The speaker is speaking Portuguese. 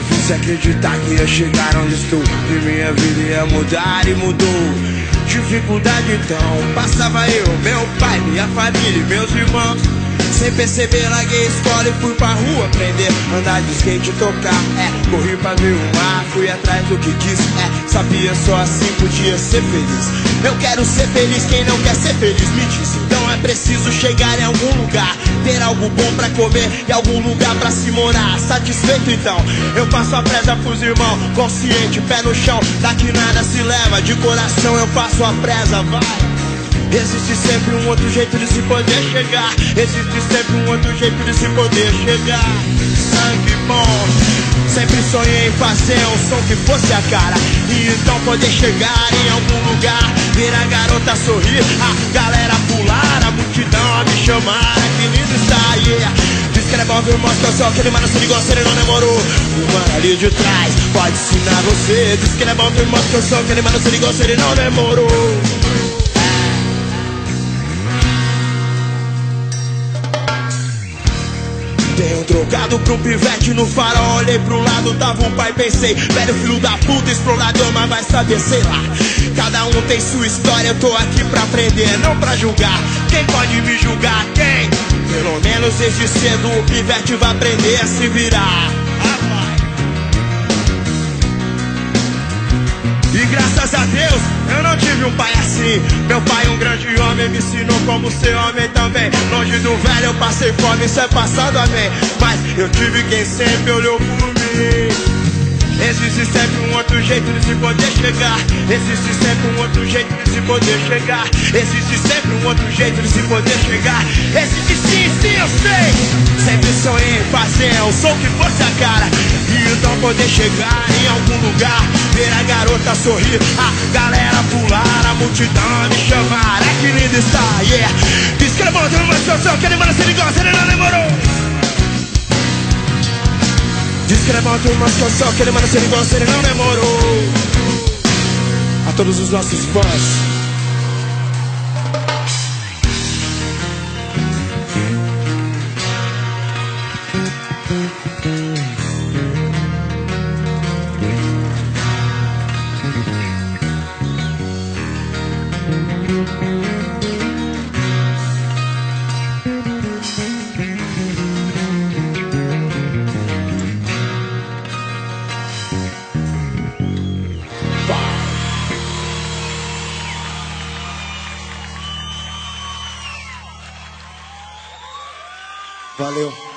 difícil acreditar que ia chegar onde estou E minha vida ia mudar e mudou. Dificuldade então, passava eu, meu pai, minha família e meus irmãos sem perceber, larguei a escola e fui pra rua aprender. Andar de skate e tocar, é. Corri pra o mar, fui atrás do que quis, é. Sabia só assim podia ser feliz. Eu quero ser feliz, quem não quer ser feliz me diz Então é preciso chegar em algum lugar Ter algo bom pra comer e algum lugar pra se morar. Satisfeito então, eu passo a presa pros irmãos Consciente, pé no chão, daqui nada se leva De coração eu faço a presa, vai Existe sempre um outro jeito de se poder chegar. Existe sempre um outro jeito de se poder chegar. Sangue bom. Sempre sonhei em fazer um som que fosse a cara. E então poder chegar em algum lugar. Ver a garota sorrir, a galera pular, a multidão a me chamar. Que lindo está, yeah. Ele ver o mostra só aquele mano se ligou, se ele não demorou. O mano ali de trás pode ensinar você. Ele ver o mostra só aquele mano se ligou, se ele não demorou. Trocado pro pivete no farol Olhei pro lado, tava um pai, pensei Velho filho da puta, explorador, mas vai saber, sei lá Cada um tem sua história, eu tô aqui pra aprender Não pra julgar, quem pode me julgar? Quem? Pelo menos desde cedo o pivete vai aprender a se virar graças a Deus eu não tive um pai assim. Meu pai, um grande homem, me ensinou como ser homem também. Longe do velho eu passei fome, isso é passado, amém. Mas eu tive quem sempre olhou por mim. Existe sempre um outro jeito de se poder chegar. Existe sempre um outro jeito de se poder chegar. Existe sempre um outro jeito de se poder chegar. Existe sim, sim, eu sei. Sempre sonhei em fazer um som que fosse a cara. Então poder chegar em algum lugar. Ver a garota sorrir, a galera pular, a multidão me chamar. É que lindo está, yeah. Diz que ele voltou uma situação que ele manda se gosta, ele não demorou. Diz que ele é bom uma situação que ser igual se ele não demorou. A todos os nossos fãs. Valeu.